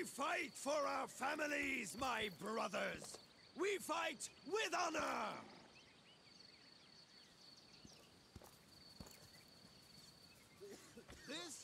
We fight for our families, my brothers! We fight with honor! This